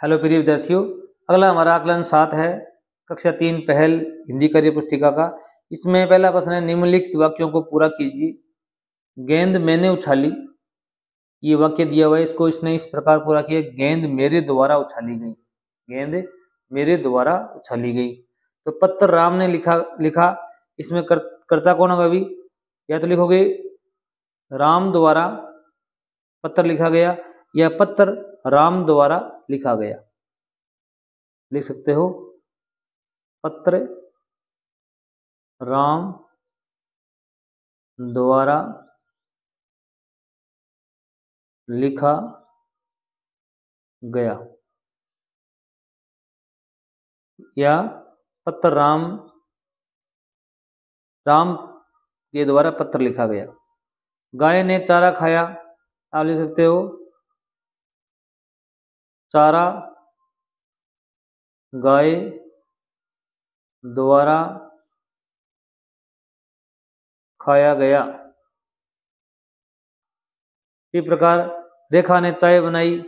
Hello प्रिय विद्यार्थियों अगला हमारा आकलन सात है कक्षा तीन पहल हिंदी कार्य पुस्तिका का। इसमें पहला प्रश्न है निम्नलिखित वाक्यों को पूरा कीजिए। गेंद मैंने उछाली ये वाक्य दिया हुआ है इसको इसने इस प्रकार पूरा किया गेंद मेरे द्वारा उछाली गई गेंद मेरे द्वारा उछाली गई। तो पत्र राम ने लिखा लिखा इसमें कर, करता कौन होगा अभी? या तो लिखोगे राम द्वारा पत्र लिखा गया या पत्र राम द्वारा लिखा गया। लिख सकते हो? पत्र राम द्वारा लिखा गया। या पत्र राम राम के द्वारा पत्र लिखा गया। गाय ने चारा खाया। आप लिख सकते हो? चारा गाय द्वारा खाया गया। इस प्रकार रेखा ने चाय बनाई।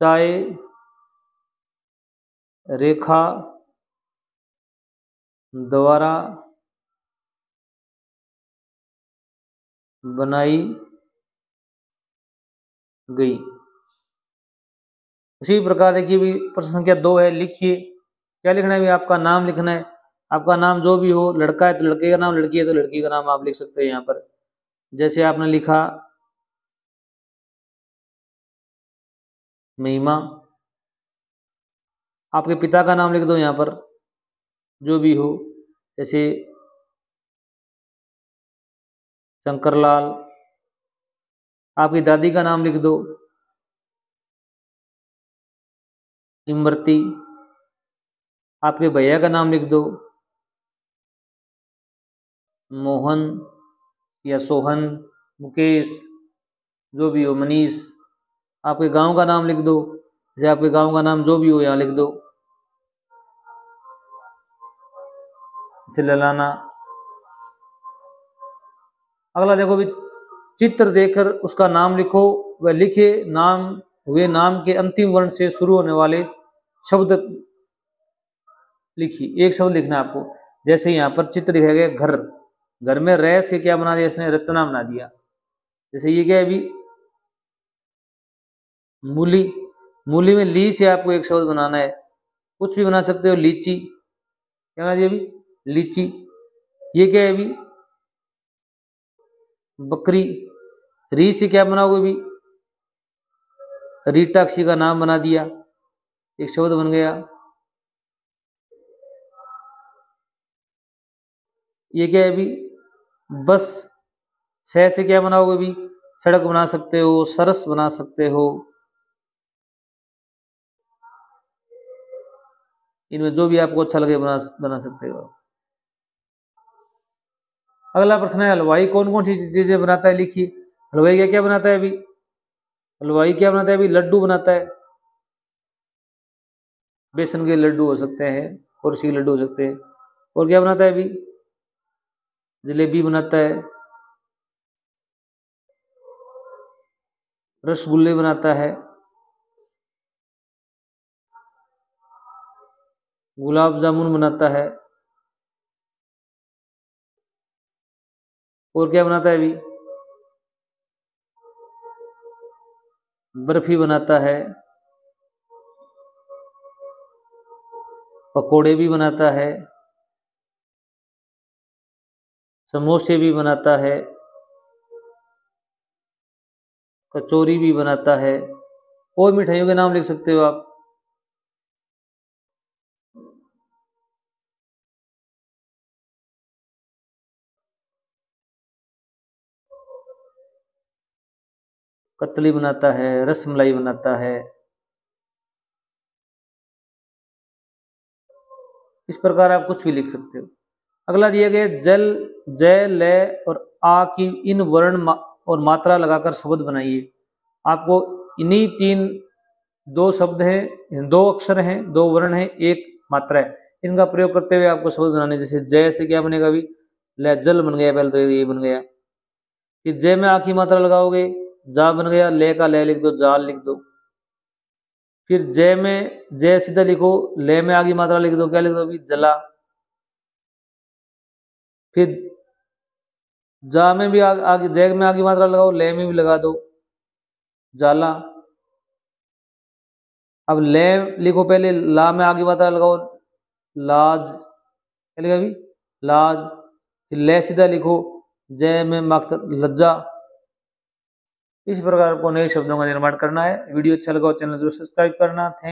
चाय रेखा द्वारा बनाई गई। उसी प्रकार देखिए भी प्रश्न संख्या दो है, लिखिए। क्या लिखना है? भी आपका नाम लिखना है। आपका नाम जो भी हो, लड़का है तो लड़के का नाम, लड़की है तो लड़की का नाम आप लिख सकते हैं यहाँ पर। जैसे आपने लिखा, महिमा। आपके पिता का नाम लिख दो यहाँ पर, जो भी हो। जैसे शंकरलाल। आपकी दादी का नाम लिख दो। इमरती आपके भैया का नाम लिख दो। मोहन या सोहन, मुकेश, जो भी हो, मनीष। आपके गाँव का नाम लिख दो। जैसे आपके गाँव का नाम जो भी हो, यहाँ लिख दो। ललाना। अगला देखो भी, चित्र देखकर उसका नाम लिखो। वह लिखे, नाम, हुए नाम के अंतिम वर्ण से शुरू होने वाले शब्द लिखिए एक शब्द लिखना आपको। जैसे यहाँ पर चित्र लिखा गया, घर। घर में रह से क्या बना दिया इसने? रचना बना दिया। जैसे ये क्या है अभी? मूली। मूली में ली से आपको एक शब्द बनाना है। कुछ भी बना सकते हो, लीची। क्या बना दिया अभी? लीची। ये क्या है अभी? बकरी। री से क्या बनाओगे अभी? रीटाक्षी का नाम बना दिया। एक शब्द बन गया। ये क्या है अभी? बस। सह से क्या बनाओगे अभी? सड़क बना सकते हो, सरस बना सकते हो। इनमें जो भी आपको अच्छा लगे बना बना सकते हो। अगला प्रश्न है, हलवाई कौन कौन सी चीज़ें बनाता है? लिखिए। हलवाई क्या क्या बनाता है अभी? हलवाई क्या बनाता है अभी? लड्डू बनाता है। बेसन के लड्डू हो सकते हैं और सी लड्डू हो सकते हैं। और क्या बनाता है अभी? जलेबी बनाता है, रसगुल्ले बनाता है, गुलाब जामुन बनाता है। और क्या बनाता है अभी? बर्फ़ी बनाता है। पकोड़े भी बनाता है, समोसे भी बनाता है, कचौरी भी बनाता है। और मिठाइयों के नाम लिख सकते हो आप। कतली बनाता है, रसमलाई बनाता है। इस प्रकार आप कुछ भी लिख सकते हो। अगला दिया गया जल जय ल और आ की इन वर्ण मा, और मात्रा लगाकर शब्द बनाइए। आपको इन्हीं तीन दो शब्द हैं दो अक्षर हैं दो वर्ण हैं एक मात्रा है। इनका प्रयोग करते हुए आपको शब्द बनाने जैसे जय से क्या बनेगा अभी? ल जल बन गया पहले तो ये बन गया। कि जय में आ की मात्रा लगाओगे जा बन गया ले का ले लिख दो जाल लिख दो। फिर जय में जय सीधा लिखो ले में आगे मात्रा लिख दो क्या लिख दो अभी? जला। फिर जा में भी आगे, जय में आगे मात्रा लगाओ ले में भी लगा दो। जाला। अब ले लिखो पहले ला में आगे मात्रा लगाओ लाज। क्या लिखा अभी? लाज। फिर ले सीधा लिखो जय में मक्त लज्जा। इस प्रकार को नए शब्दों का निर्माण करना है। वीडियो अच्छा लगा चैनल ज़रूर सब्सक्राइब करना। थैंक